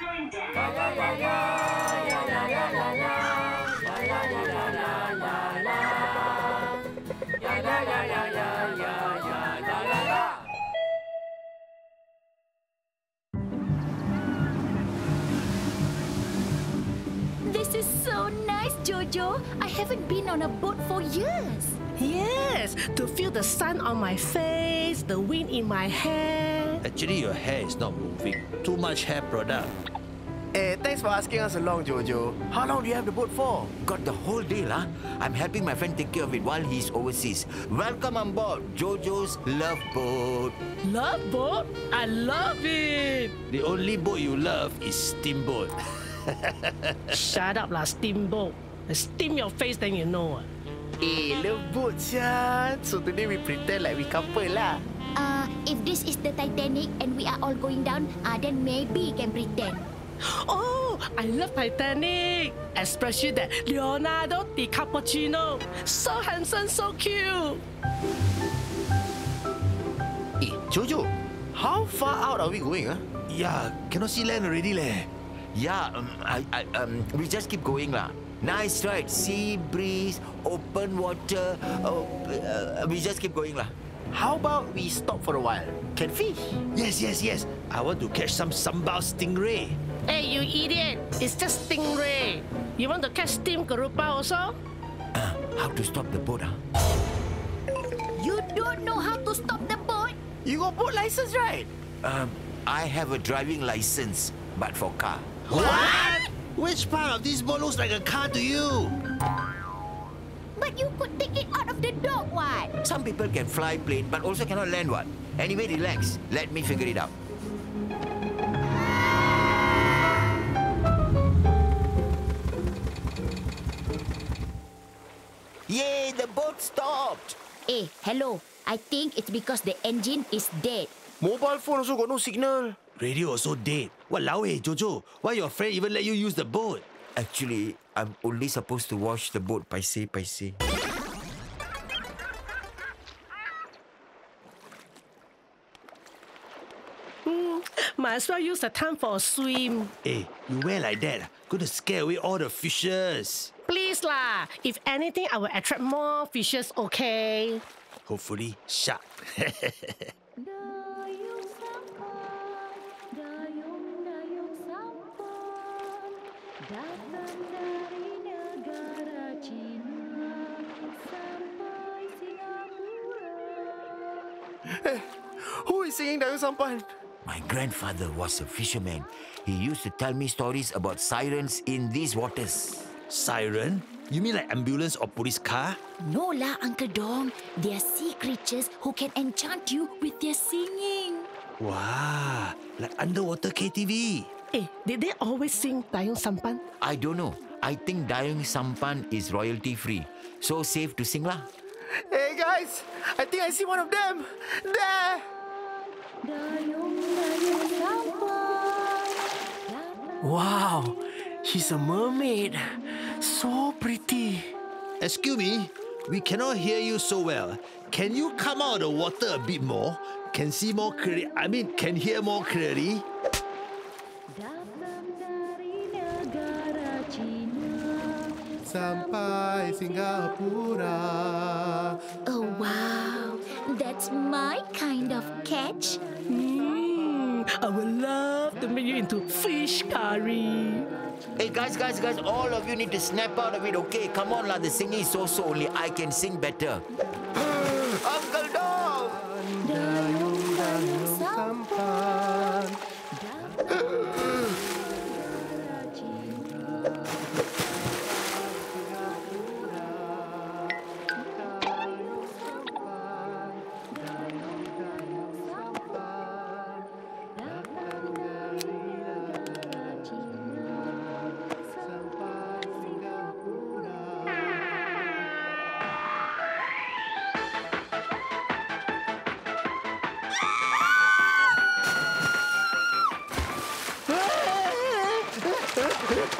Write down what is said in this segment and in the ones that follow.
This is so nice, Jojo. I haven't been on a boat for years. Yes, to feel the sun on my face, the wind in my hair. Actually, your hair is not moving. Too much hair product. Eh, thanks for asking us along, Jojo. How long do you have the boat for? Got the whole day, lah. I'm helping my friend take care of it while he's overseas. Welcome on board Jojo's Love Boat. Love boat? I love it. The only boat you love is steamboat. Shut up lah, steamboat. I steam your face, then you know. ah. Eh, love boat, So today we pretend like we couple lah. Uh, if this is the Titanic and we are all going down, uh, then maybe can pretend. Oh, I love Titanic, especially that Leonardo DiCappuccino. So handsome, so cute. Eh, Jojo, how far out are we going, ah? yeah, cannot see land already leh. Yeah, um, I, I, um, we just keep going, lah. Nice, right? Sea breeze, open water. Oh, uh, we just keep going, lah. How about we stop for a while? Can fish? Yes, yes, yes. I want to catch some sambal stingray. Hey, you idiot! It's just stingray. You want to catch steam garupa also? Uh, how to stop the boat, ah? You don't know how to stop the boat? You got boat license, right? Um, I have a driving license, but for car. What? Which part of this boat looks like a car to you? But you could take it out of the dock, what? Some people can fly plane, but also cannot land one. Anyway, relax. Let me figure it out. Yay, the boat stopped. Eh, hello. I think it's because the engine is dead. Mobile phone also got no signal. Radio also dead. Walao eh, Jojo. Why your friend even let you use the boat? Actually, I'm only supposed to wash the boat paise paise. Might as well use the time for a swim. Eh, you wear like that, ah, gonna scare away all the fishes. Please lah. If anything, I will attract more fishes, okay? Hopefully, shark. Dayung datang dari negara Cina sampai Singapura. Who is singing Dayung Sampan? My grandfather was a fisherman. He used to tell me stories about sirens in these waters. Siren? You mean like ambulance or police car? No lah, Uncle Dong. They are sea creatures who can enchant you with their singing. Wow, like underwater KTV. Eh, did they always sing Dayung Sampan? I don't know. I think Dayung Sampan is royalty free. So safe to sing lah. Hey guys, I think I see one of them. There. Dayung dayung sampan, Wow, she's a mermaid. So pretty. Excuse me, we cannot hear you so well. Can you come out of the water a bit more? Can see more clearly. I mean, can hear more clearly. Sampai Singapura. Oh wow, that's my kind of catch. Mmm, I would love to make you into fish curry. Hey guys, guys, guys, all of you need to snap out of it, okay? Come on lah, the singing is so so only I can sing better. Tonight,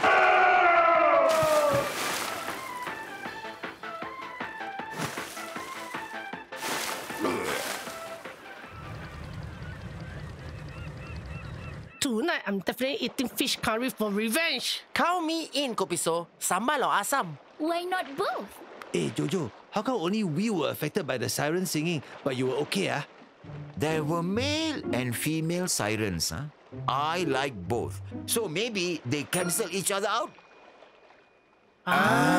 I'm definitely eating fish curry for revenge. Count me in, Kopi Soh. Sambal or asam? Why not both? Hey, Jojo, how come only we were affected by the siren singing, but you were okay, ah? There were male and female sirens, ah. Huh? I like both. So maybe they cancel each other out. Ah.